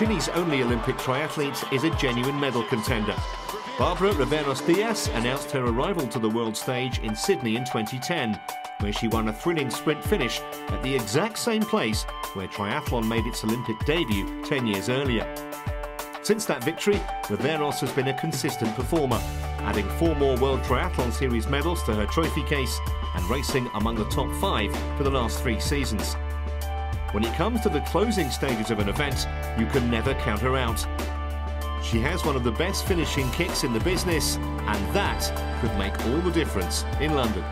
Chile's only Olympic triathlete is a genuine medal contender. Barbara Riveros Diaz announced her arrival to the world stage in Sydney in 2010, where she won a thrilling sprint finish at the exact same place where triathlon made its Olympic debut 10 years earlier. Since that victory, Riveros has been a consistent performer, adding four more World Triathlon Series medals to her trophy case and racing among the top five for the last three seasons. When it comes to the closing stages of an event, you can never count her out. She has one of the best finishing kicks in the business, and that could make all the difference in London.